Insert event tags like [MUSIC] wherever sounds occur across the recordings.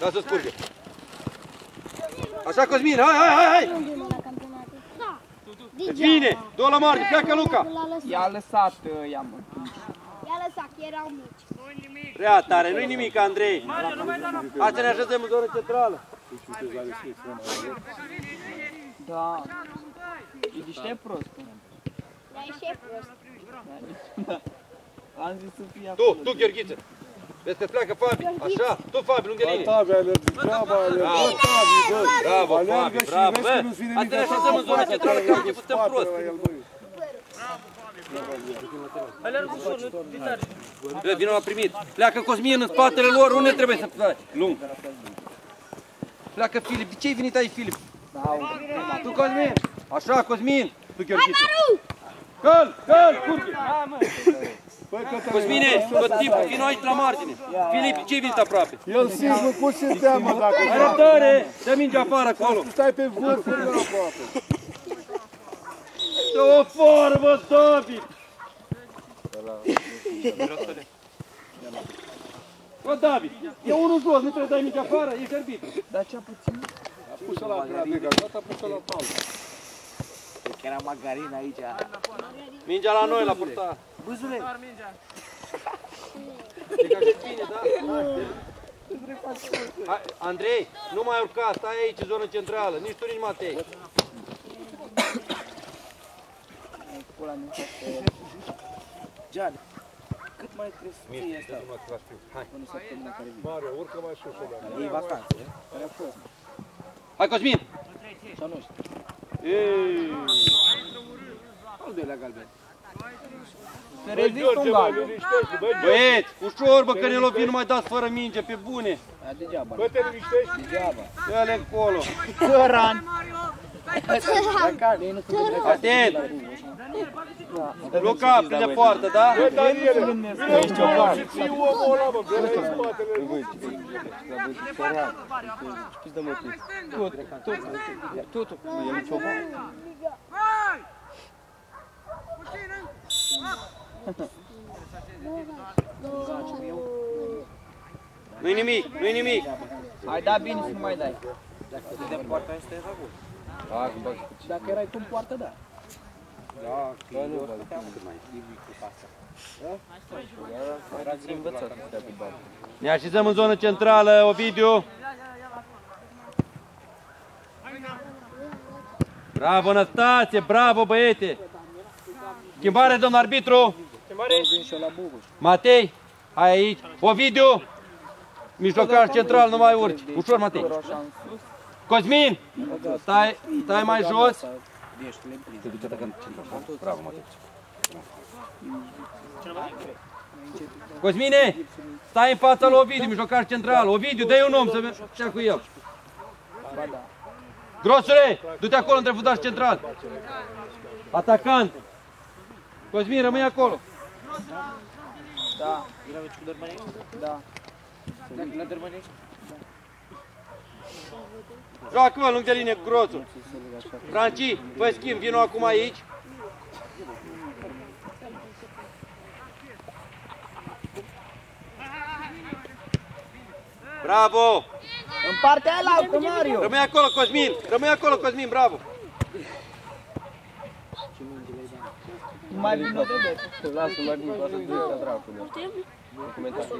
Lasă scurge. Așa, Cosmin, hai, hai, hai, hai! Bine, du la mare, pleacă Luca! I-a lăsat, uh, i-am I-a lăsat, că erau mici. Prea tare, nu-i nimic, Andrei. Hai să ne așezăm în zonă centrală. Da. E niște prost. Dar e șef prost. Am zis să fie Tu, tu, Gheorghiță. Vezi că pleacă Fabi. Așa, tu, Fabi, lângă linie. Tabi, alergi, treaba, alergi, Tabi, bă. Bravo, Aleargă Fabi, și bravo. vezi Bă, că nu-ți vine hai să ne nici așezăm în zonă spatele, centrală, că el am băi, stăm spatele prost. la el, băi. Bă, vină la primit. Pleacă Cosmin în spatele lor, unde trebuie să pleci? Lung. Pleacă Filip. De ce ai venit aici, Filip? Tu, Cosmin. Așa, Cosmin. Tu, Gheorghiță. Căl, căl, curge. Băi, Cătălin, Cosmine, tot timpul, vino aici la margine. Filip, de ce ai venit aproape? El sigur cum se teamă dacă Hai răbdare, dă mingea afară acolo. tu stai pe vârf, nu la aproape. Dă o afară, mă, David. Bă, David, e unul jos, nu trebuie să dai mingea afară, ești arbitru. Dar ce puțin? Pus-o la prea degajat, a pus-o la pauză. Că era margarină aici. Mingea la noi, la portar. Băzule, Degajați bine, da? Hai, Andrei, nu mai urca, stai aici, în zonă centrală, nici tu, nici Matei. pula mea. Gian, cât mai trebuie să fie asta? Hai. Până săptămâna care vine. Mario, urcă mai sus o dată. E vacanță, e? Care a fost? Hai, Cosmin. Sau nu știu? Ei. Se Băi, rezistă un George, mai galben. liniștește, băi, George. Băieți, ușor, bă, că ne lovim, nu mai dați fără minge, pe bune. Aia degeaba. Bă, te liniștești? Degeaba. Dă-le încolo. Țăran! Ei nu sunt de Atent! Luca, prinde poartă, da? Bă, Daniele, vine încoa și ții omul ăla, mă, că ăla e spatele lui. Nu-i nimic, nu-i nimic. Ai dat bine să nu mai dai. Dacă de poarta asta era bun. Dacă erai tu în poartă, da. Erați învățat să stea pe bani. Ne așezăm în zonă centrală, Ovidiu. Bravo, Năstație, bravo, băiete. Schimbare, domn arbitru. Vin și eu la Bubuș. Matei, hai aici. Ovidiu. Mijlocar central, nu mai urci. Ușor, Matei. Așa în sus. Cosmin, stai, stai mai jos. Bieștile în plin. Bravo, Matei. Cosmine, stai în fața lui Ovidiu, mijlocar central. Ovidiu, dă-i un om să stea cu el. Ba da. Grosule, du-te acolo între fundaș central. Atacant. Cosmin, rămâi acolo. Da. Da. La Dărmănești? Joacă mă lângă linie cu groțul. Franci, fă schimb, vino acum aici. Bravo! În partea aia la cu Mario. Rămâi acolo, Cosmin! Rămâi acolo, Cosmin, bravo! Mai vin o de Lasă la gând, lasă de ăsta dracului. Documentație.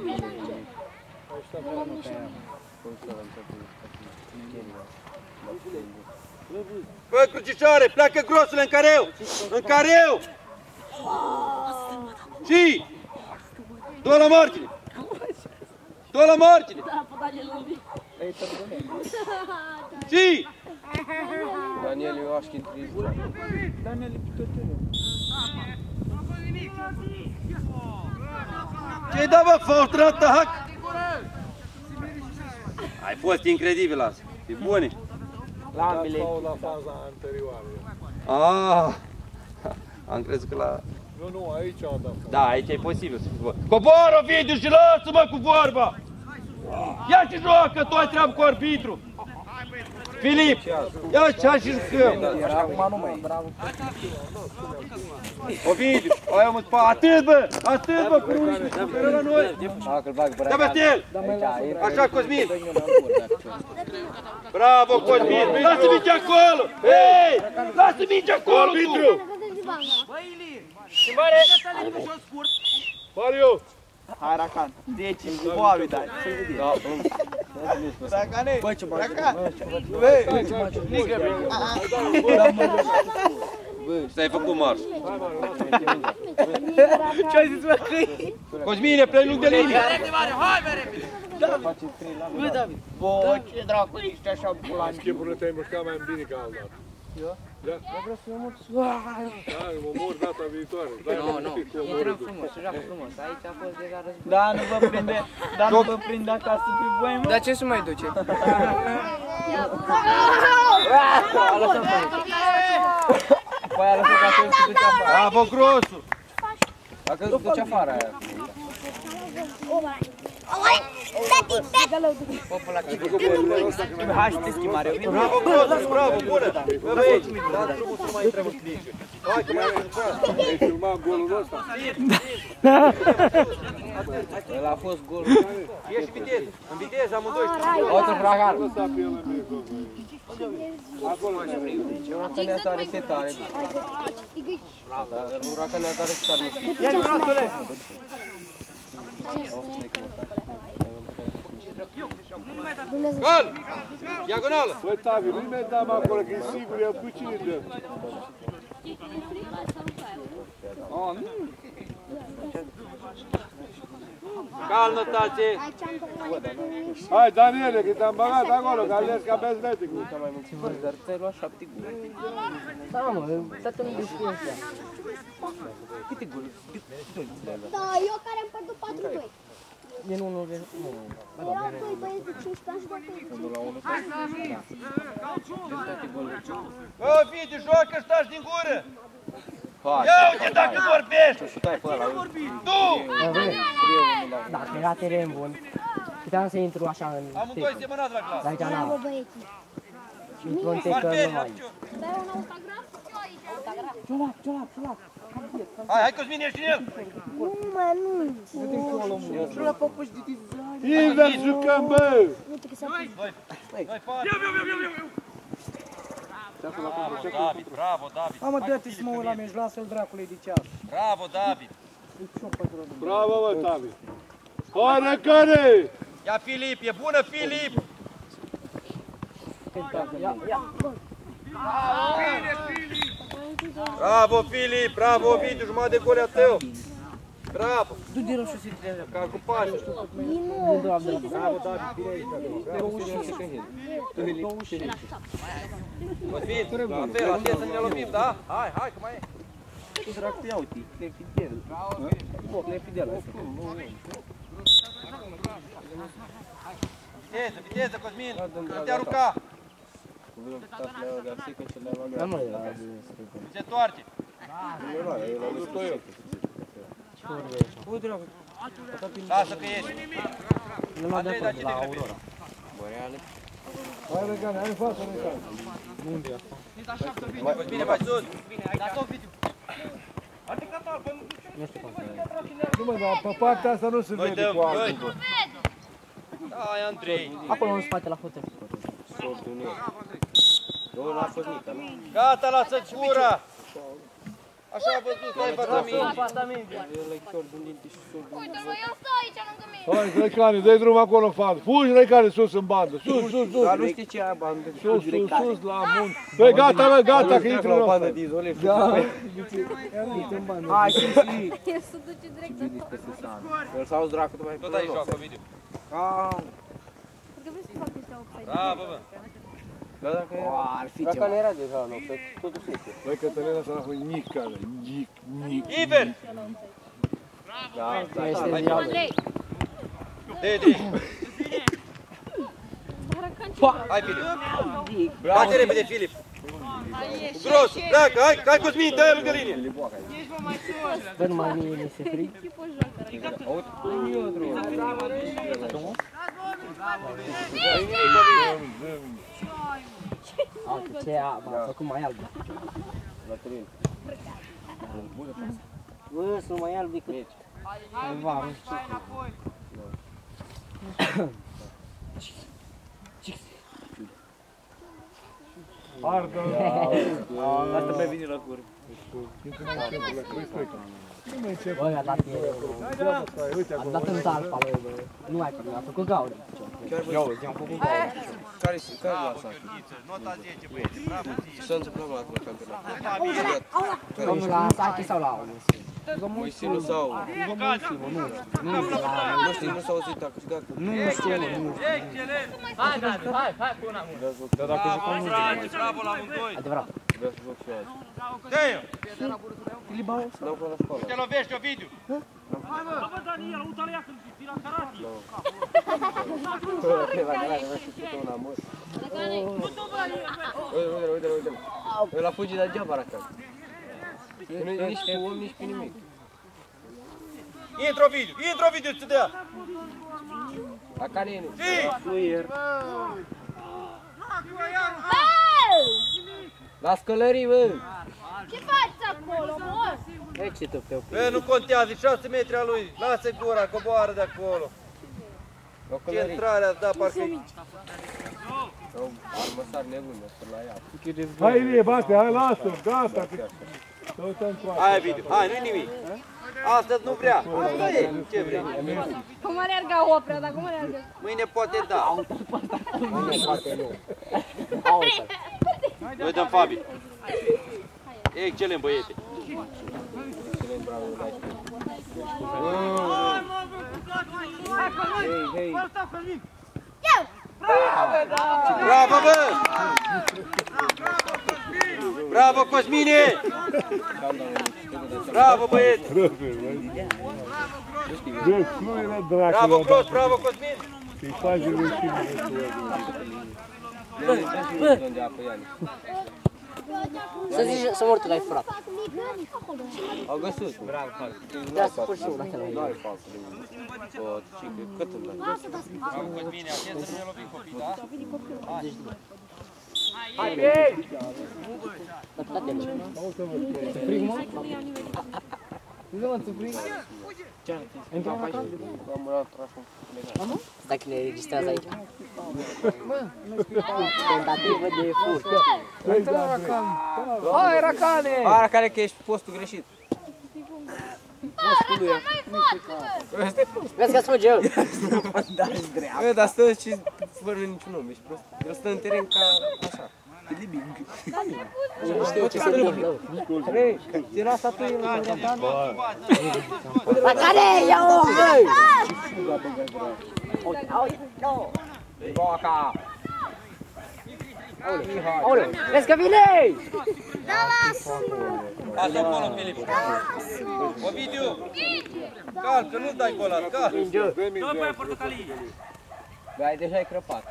Bă, crucișoare, pleacă grosule în careu! În careu! Și! Du la margine! Du la margine! Și! Daniel, eu acho que entre Daniel e pitotere. Ce-ai dat, bă, fault în atac? Ai fost incredibil asta. E bune. La ambele. Sau la faza anterioară. Ah, am crezut că la... Nu, nu, aici am dat. Da, aici e posibil să fie Coboară, Ovidiu, și lasă-mă cu vorba! Ia și joacă, tu ai treabă cu arbitru! Filip! Ia ce și jucăm! Era acum nu mai. Bravo. Ovidiu, ai am pa, atât bă, atât bă, cu unii cu superă la noi. Dacă îl bag Da, Betel! Așa, Cosmin! Bravo, Cosmin! Lasă minge acolo! Hei! Lasă minge acolo, tu! Mario! Hai, Racan. Deci, cu oameni, dai. Da, Racane. Băi, ce mai Racan! Stai făcut marș. Ce ai zis, bă, Cosmine, pleci lung de linie. Bă, David. Bă, ce dracu ești așa bulan. Schipurile te-ai mușcat mai bine ca al dat. Eu? Da? Eu vreau să mă mut. Da, mă mor data viitoare. Da, Nu, mă nu, pic cu intrăm omorâtul. frumos, joacă frumos. Aici a fost deja război. Da, nu vă prinde, da, nu vă prinde acasă pe voi, mă. Dar ce să mai duce? Păi a lăsat ca să se duce afară. Bravo, grosul! Dacă se duce afară aia. Popul la chip. Hai și te schimbare. Bravo, grosul, bravo, bună! Bă, băieți, dați drumul să nu mai intrăm în clinică. Hai, că mai avem ceva. Ai filmat golul ăsta? El a fost gol. Ieși viteză, în viteză amândoi. Otru Racan. Lăsa pe el în mijloc. Acolo ne Racan ne-a tare setare. Nu Racan ne-a tare setare. Ia-i, gratule! Gol! Diagonală! Băi, Tavi, nu-i mai dăm acolo, că e sigur, el cu cine dă? Calmă, tace! Aici am domnul Hai, Daniele, că te-am băgat acolo, că ales ca bezleticul. Dar ți-ai luat șapte gole. Da, mă, toată nu despre asta. Câte gole? Da, eu care am pierdut 4-2. Din unul de... Nu, Erau doi băieți de 15 ani și doi băieți de 15 Bă, Vidi, joacă, stași din gură! Hai. Ia uite dacă vorbești! Stai pe ăla. Tu! Dacă era teren bun, puteam să intru așa în Amândoi tec. semănați la clasă. Dar aici Bravo, n-am. băieții. Intru în tecă Vorbești, nu mai. Dai un autograf? Ciolac, ciolac, ciolac. Hai, hai Cosmin, ești în el! Nu, mă, nu. Invers jucăm, bă! Uite că s-a Noi faci! Bravo, David, bravo, David! Mamă, dă-te să mă uit la meci, lasă-l dracului de ceas. Bravo, David! Bravo, bă, Tavi! Hai, Răcane! Ia Filip, e bună Filip! Ia, ia. Bravo Filip, bravo Ovidiu, jumătate de gol a tău! Bravo! Du de roșu să trebuie. Ca cu pași! Din nou. Bravo David, bine aici! Cosmin, la fel, atent să ne lovim, da? Hai, hai, că mai e! Ce dracu ia uite, e fidel. Bă, e fidel. Viteză, viteză, Cosmin! Nu te arunca! Cuvântul stat la Garcica ce le-a luat. Da, mă, era Se toarce! Nu l-a luat, el a luat eu. Bă, dragă. Lasă că ești! Nu m-a Andrei, dat dar de cine la trebuie? Aurora. Hai, Răcane, hai în față, Răcane! Cosmine, mai sus! Nu știu cum să Nu mă, dar pe partea asta nu se Noi vede dăm, cu altul. noi! Hai, Andrei! Acolo în spate la hotel. Sortul nu e. Nu l-a fost nică, nu? Gata, lasă-ți gura! Așa a văzut, stai fața mea! El e chiar din dinte și sortul. Uite, mă, eu stau aici lângă mine. Hai, Răcane, dă-i drum acolo în față. Fugi, Răcane, sus în bandă. Sus, sus, sus. Dar nu știi ce ai bandă. Sus, sus, sus, la munte. Băi, gata, bă, gata, că intră la o în bandă ăsta. de izole. Da. Hai, și și. El se duce direct în tot. El s-a auzit dracu, tu mai Tot aici joacă, Ovidiu! Ah, Că vrei să fac ăștia offside. Bravo, bă! Dar dacă era... Ar fi ceva. Dacă era deja, nu, pe totul se este. Băi, Cătălina s-a făcut nică, nic, nic. Iver! Da, da, Este da. diavol. Andrei, De, de! Hai, Filip! Bate repede, Filip! Gros, pleacă, hai, hai Cosmin, dă-i lângă linie! Bă, numai mie mi se frig. Uite ce a, m-a făcut mai alb. Laterin. Bă, sunt mai alb decât ceva, nu știu. Ardă. Asta mai vine la gură. Nu mai încep. Bă, a dat el. Uite A acolo. dat în talpa lui, bă. Nu mai că a făcut gaură. Ia uite, am făcut gaură. Care e care e la asta? Nota 10, băieți. Bravo, ție. Ce s-a întâmplat la la campionat? Domnul la Sachi sau la unul? Moisinu sau... Nu, la... Nu știu, nu s-a auzit, a câștigat. Nu știu, nu știu. Dar dacă jucăm nu Bravo la amândoi. Adevărat. Vreau să joc și eu azi. Dă-i-o. Dau până la școală. Te lovești, Ovidiu. Uite, uite, uite. El a fugit degeaba Racan. Nu e nici pe om, nici pe nimic. Intră, Ovidiu. Intră, Ovidiu, să dea. Racan e... Zi. La scălării, bă! Ce faci acolo, mă? Ei, ce tu pe Bă, nu contează, 6 metri a lui. Lasă gura, coboară de acolo. La călării. Centrarea, da, parcă Sau armăsar nebun, să la ea. Hai, Ilie, bate, hai, lasă, gata. că- Tot în coace. Hai, Ovidiu, hai, nu-i nimic. Astăzi nu vrea. Asta e, ce vrei. Cum alerga oprea, dar cum alerga? Mâine poate da. Nu, poate nu. Noi dăm Fabi. Excelent, băiete. Excelent, bravo, dai. Hei, hei. Bravo, bă! Bravo, Cosmine! Bravo, băiete! Deci, nu era dracu. Bravo, la Gros, dat. bravo, Cosmin! Îi face rușine de tu. Să zici, să mor tu l-ai furat. Au găsit. Bravo, fac. Da, să pur și simplu dacă Nu are fac. O cică, cât îmi dai? Bravo, Cosmine, atent să nu ne lovim copii, da? Ți frig, mă? Nu mă, ți frig? Încă mai faci? Am luat traful. Stai că ne registrează aici. Tentativă de furt. Hai, Racane! Hai, Racane, că ești postul greșit. Vezi că sfuge el. [LAUGHS] Bă, dar stă și fără niciun om, ești prost. El stă în teren ca așa. Nu știu ce se întâmplă. Trei, era statuie la Racane. La care? Ia-o, băi! Boca! Aoleu, vezi că vine! Da, lasă-mă! Lasă acolo, Filip. Ovidiu! Cal, că nu dai gola, cal! Bă, ai deja ai crăpat.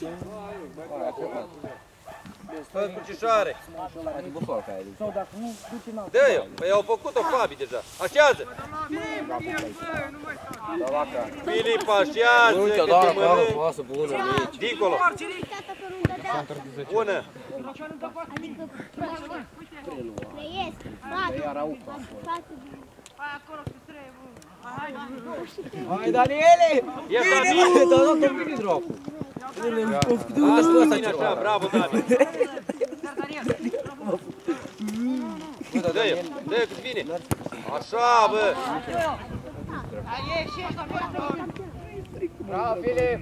Bă, ai crăpat. Fă cu cișoare! Hai, bă, foc aia. Dă-i-o! Păi au făcut-o Fabi deja. Așează! Da, vaca. Filip, așează! Nu uite, că doar te acolo, mănânci. frumoasă, bună, aici. Dincolo! Tata că nu dădea. Bună! Adică trăiesc. Frate, frate. Hai, Daniele! E Fabi! Bine, dar nu te bine, dracu. Asta, bine așa, bravo, David! Dă-i-o! Dă-i cât vine! Așa, bă! Bravo, Filip!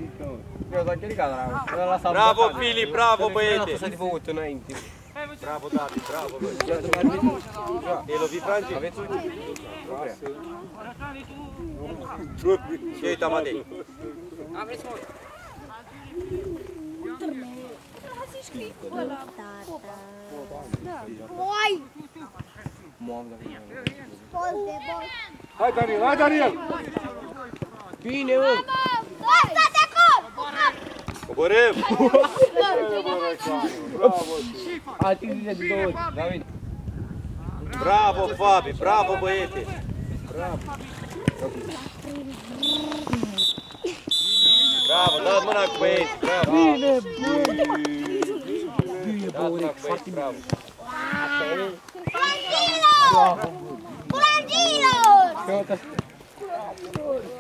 Eu s-a chelicat, bravo. Bravo, Filip, bravo, băiete! Să-i făcut înainte. Bravo, David, bravo, bă! Te-ai lovit, Franci? Aveți uite? Și uita, Matei! Oi! Mamă, dar Poz de bol. Hai, Daniel, hai, Daniel! Bine, mă! Oi, stai acolo! Coborâm! Atingere de două ori. David. Bravo, Fabi, bravo, băiete! Bravo, Bravo, dați mâna cu băieți, Bine, Bine, bine! Bine, bă, Orec, foarte bine! Bulantilor! Bulantilor!